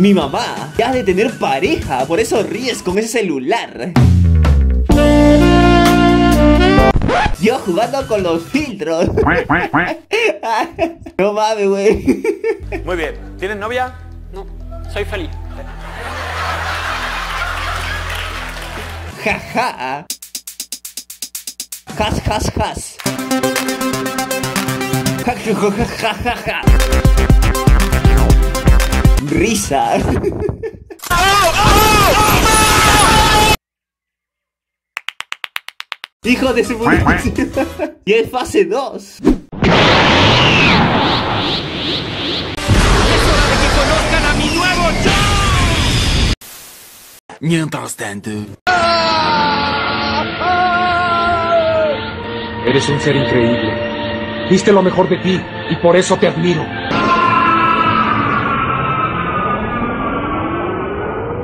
Mi mamá ya has de tener pareja, por eso ríes con ese celular. Yo jugando con los filtros. no mames, güey. Muy bien. ¿Tienes novia? No, soy feliz. Jaja. Has, has, has. Ja, ja, ja, ja, ja, ja. Risa. Hijo de su Y es fase 2. Mientras tanto. Eres un ser increíble. Diste lo mejor de ti y por eso te admiro.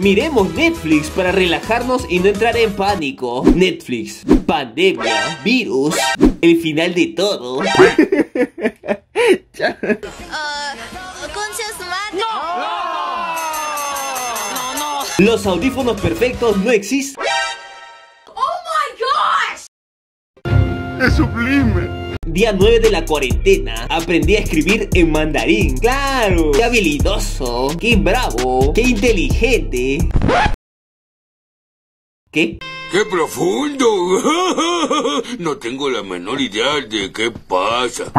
Miremos Netflix para relajarnos y no entrar en pánico. Netflix, pandemia, virus, el final de todo. Los audífonos perfectos no existen. Es sublime. Día 9 de la cuarentena. Aprendí a escribir en mandarín. ¡Claro! ¡Qué habilidoso! ¡Qué bravo! ¡Qué inteligente! ¿Qué? ¡Qué profundo! No tengo la menor idea de qué pasa.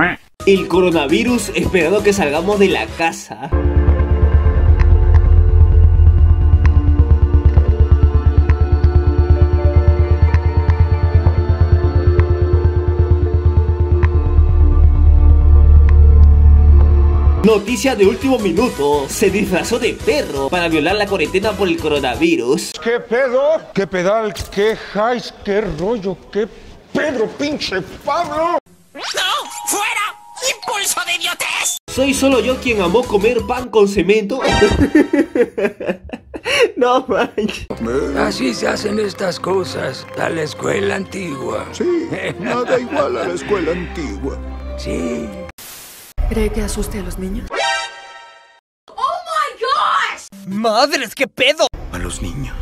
El coronavirus esperando que salgamos de la casa. Noticia de último minuto. Se disfrazó de perro para violar la cuarentena por el coronavirus. ¿Qué pedo? ¿Qué pedal? ¿Qué highs? ¿Qué rollo? ¿Qué Pedro pinche Pablo? ¡No! ¡Fuera! ¡Impulso de idiotez! ¿Soy solo yo quien amó comer pan con cemento? no manches. Así se hacen estas cosas a la escuela antigua. Sí, nada igual a la escuela antigua. Sí. ¿Cree que asuste a los niños? ¡Madres, qué pedo! A los niños.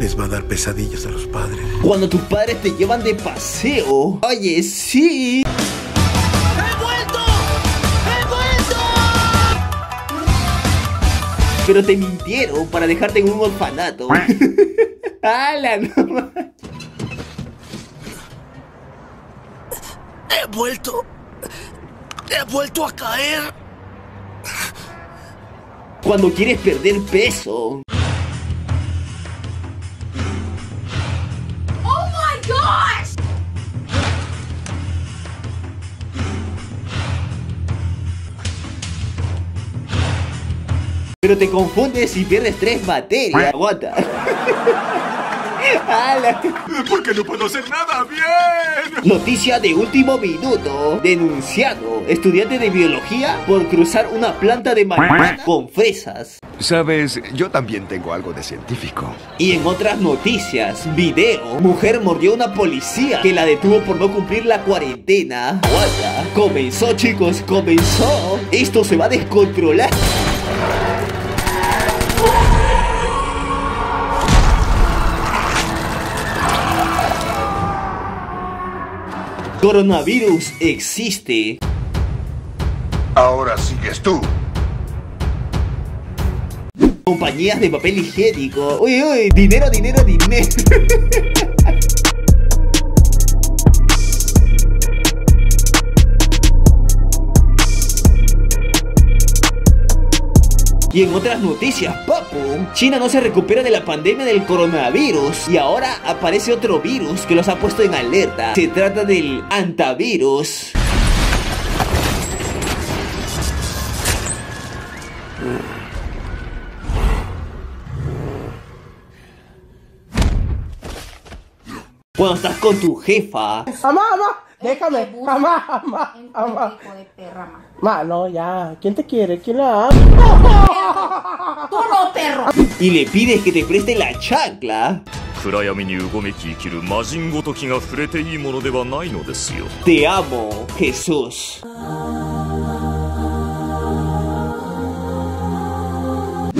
Les va a dar pesadillas a los padres. Cuando tus padres te llevan de paseo. Oye, sí. ¡He vuelto! ¡He vuelto! Pero te mintieron para dejarte en un orfanato. ¡Hala, no! ¡He vuelto! ¡He vuelto a caer! Cuando quieres perder peso. ¡Oh my gosh! Pero te confundes y pierdes tres materias. Aguanta. ¡Hala! ¿Por qué no puedo hacer nada bien? Noticia de último minuto. Denunciado. Estudiante de biología por cruzar una planta de marihuana con fresas. Sabes, yo también tengo algo de científico. Y en otras noticias, video. Mujer mordió a una policía que la detuvo por no cumplir la cuarentena. Aguanta. Comenzó, chicos, comenzó. Esto se va a descontrolar. Coronavirus existe. Ahora sigues tú. Compañías de papel higiénico. Uy, uy, dinero, dinero, dinero. Y en otras noticias, papu, China no se recupera de la pandemia del coronavirus y ahora aparece otro virus que los ha puesto en alerta. Se trata del antivirus. Cuando estás con tu jefa. Mamá, mamá, Déjame, este jamás, jamás, jamás. de perra, ma. no, ya. ¿Quién te quiere? ¿Quién la ama? ¡Tú no, perro! Y le pides que te preste la chancla. Te amo, Jesús.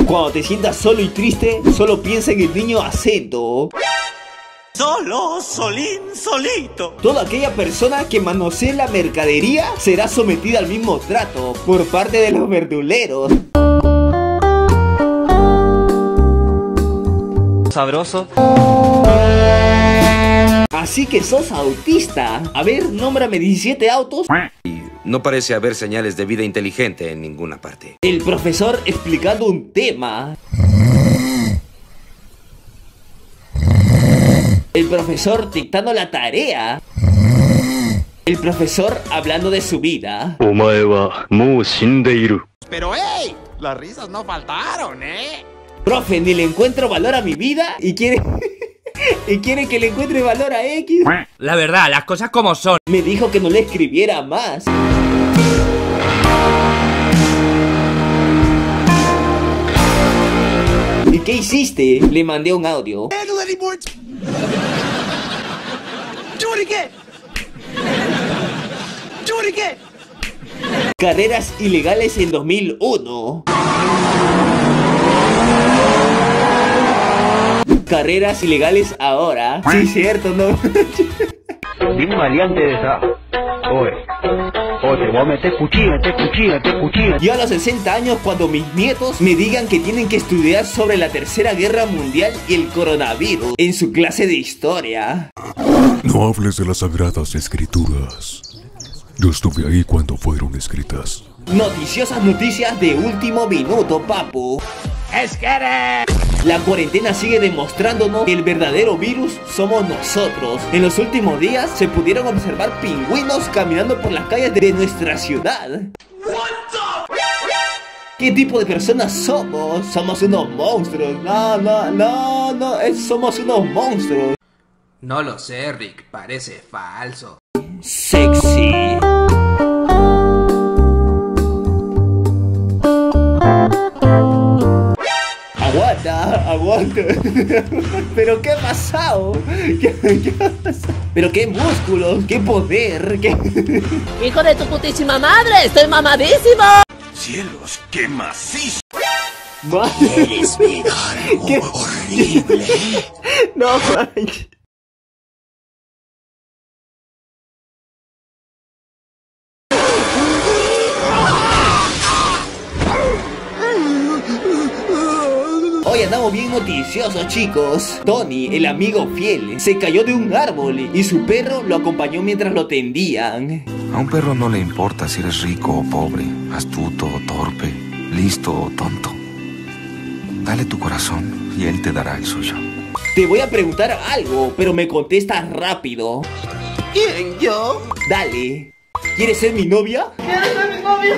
Cuando te sientas solo y triste, solo piensa en el niño acento. Solo, solín, solito. Toda aquella persona que manosee la mercadería será sometida al mismo trato por parte de los verduleros. Sabroso. Así que sos autista. A ver, nómbrame 17 autos. No parece haber señales de vida inteligente en ninguna parte. El profesor explicando un tema. El profesor dictando la tarea. El profesor hablando de su vida. Pero hey, las risas no faltaron, ¿eh? Profe, ni le encuentro valor a mi vida y quiere... y quiere que le encuentre valor a X. La verdad, las cosas como son. Me dijo que no le escribiera más. ¿Y qué hiciste? Le mandé un audio. Carreras ilegales en 2001. Carreras ilegales ahora. Sí, cierto, ¿no? Bien maleante de esa. Oye, oye, te voy a meter cuchillo, meter cuchillo, meter cuchillo. Yo a los 60 años, cuando mis nietos me digan que tienen que estudiar sobre la Tercera Guerra Mundial y el coronavirus en su clase de historia. No hables de las sagradas escrituras. Yo estuve ahí cuando fueron escritas. Noticiosas noticias de último minuto, papu. ¡Es que eres! La cuarentena sigue demostrándonos que el verdadero virus somos nosotros. En los últimos días se pudieron observar pingüinos caminando por las calles de nuestra ciudad. ¿Qué tipo de personas somos? Somos unos monstruos. No, no, no, no, es- somos unos monstruos. No lo sé, Rick, parece falso. Sexy. Pero qué ha pasado? ¿Qué, qué ha pasado? Pero qué músculos, qué poder, qué... Hijo de tu putísima madre, estoy mamadísimo. Cielos, qué macizo. ¿Quieres ver algo horrible? No manches. Noticiosos chicos Tony, el amigo fiel, se cayó de un árbol y su perro lo acompañó mientras lo tendían A un perro no le importa si eres rico o pobre, astuto o torpe, listo o tonto. Dale tu corazón y él te dará el suyo. Te voy a preguntar algo, pero me contestas rápido ¿Quién, yo? Dale ¿Quieres ser mi novia? ¿Quieres ser mi novia?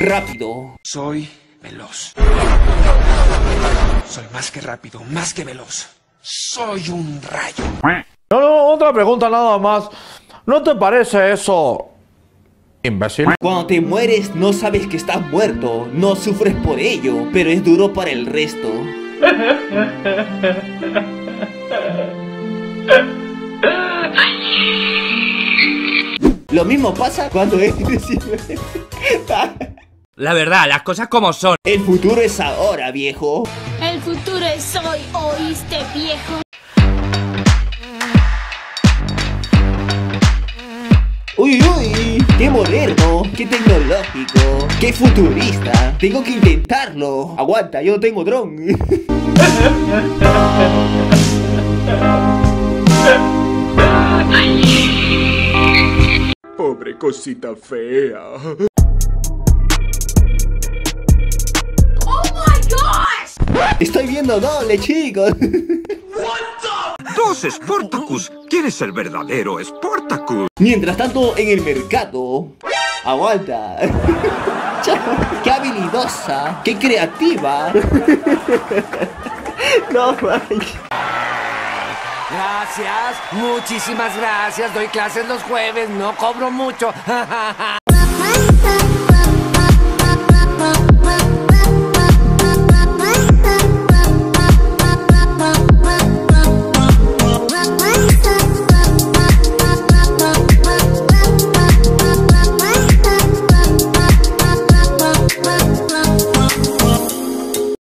Rápido Soy veloz. Soy más que rápido, más que veloz. Soy un rayo. No, no, otra pregunta nada más. ¿No te parece eso imbécil? Cuando te mueres no sabes que estás muerto, no sufres por ello, pero es duro para el resto. Lo mismo pasa cuando es... La verdad, las cosas como son. El futuro es ahora, viejo. El futuro es hoy, ¿oíste, viejo? Uy, uy, qué moderno, qué tecnológico, qué futurista. Tengo que intentarlo. Aguanta, yo no tengo dron. Pobre cosita fea. Viendo doble, chicos. Dos Sportacus. ¿Quién es el verdadero Sportacus? Mientras tanto, en el mercado. Aguanta. ¡Qué habilidosa! ¡Qué creativa! no manches. Gracias, muchísimas gracias. Doy clases los jueves, no cobro mucho.